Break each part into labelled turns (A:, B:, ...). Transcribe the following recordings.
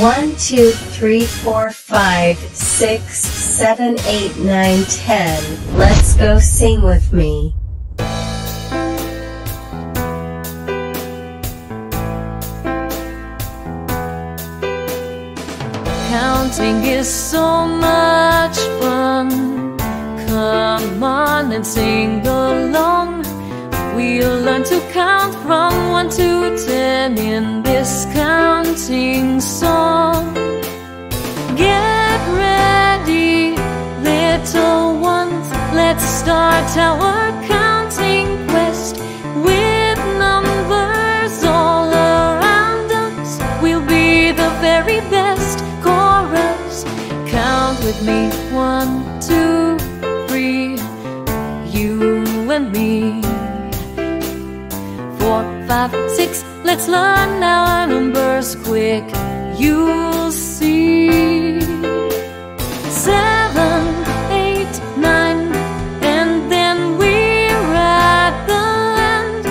A: One, two, three, four, five, six, seven, eight, nine, ten. Let's go sing with me.
B: Counting is so much fun. Come on and sing along. We'll learn to count from one to ten in this counting song. Get ready, little ones. Let's start our counting quest with numbers all around us. We'll be the very best chorus. Count with me one, two, three, you and me. Four, five, six, let's learn our numbers quick. You'll see. Seven, eight, nine, and then we're at the end.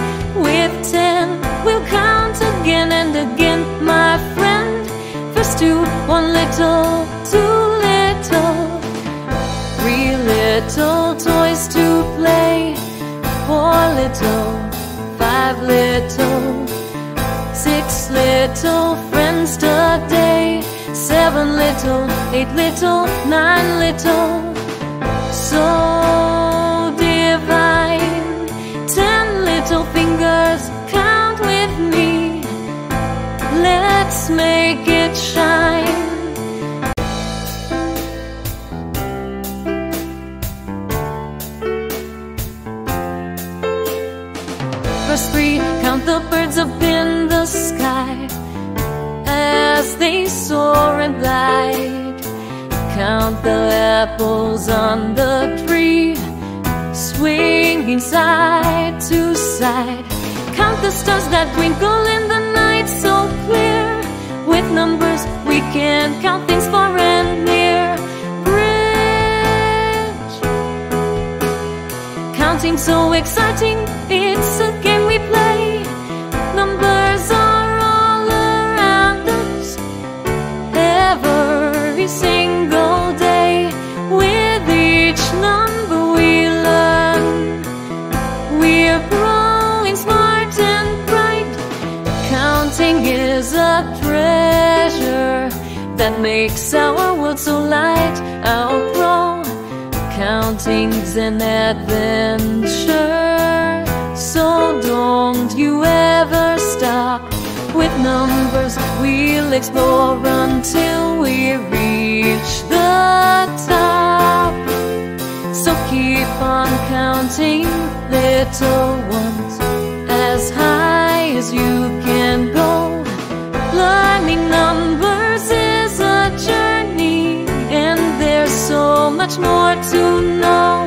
B: With ten, we'll count again and again, my friend. First two, one little, two little, three little toys to play, four little, five little, six little friends today, seven little, eight little, nine little, so divine. Ten little fingers, count with me. Let's make it Verse 3 Count the birds up in the sky as they soar and glide. Count the apples on the tree, swinging side to side. Count the stars that twinkle in the night so clear. With numbers, we can count things far and near. Counting so exciting, it's a game we play. Numbers are all around us every single day. With each number we learn, we're growing smart and bright. Counting is a treasure that makes our world so light. Our pro counting's an adventure. So don't you ever stop. With numbers, we'll explore until we reach the top. So keep on counting, little ones. much more to know.